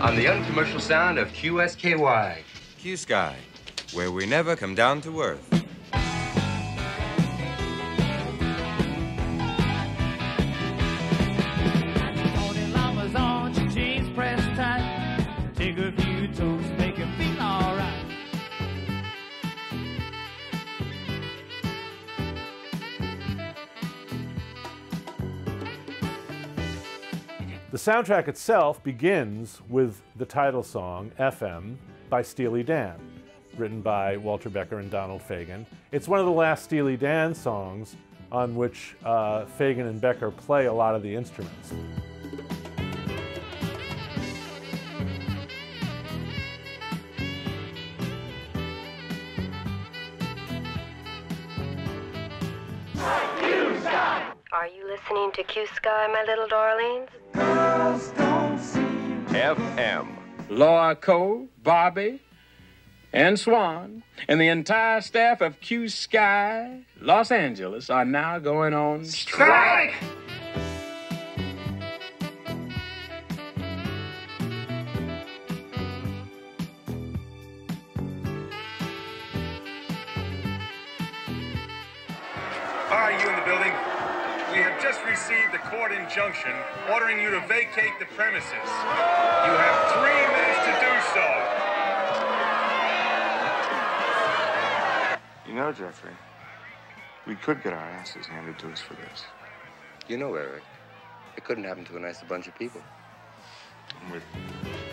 on the uncommercial sound of QSKY. Q Sky, where we never come down to earth. The soundtrack itself begins with the title song, FM, by Steely Dan, written by Walter Becker and Donald Fagen. It's one of the last Steely Dan songs on which uh, Fagen and Becker play a lot of the instruments. Are you listening to Q Sky, my little darlings? FM. Laura Cole, Bobby, and Swan, and the entire staff of Q Sky Los Angeles are now going on strike. Are you in the building? We have just received a court injunction ordering you to vacate the premises. You have three minutes to do so. You know, Jeffrey, we could get our asses handed to us for this. You know, Eric, it couldn't happen to a nicer bunch of people. I'm with you.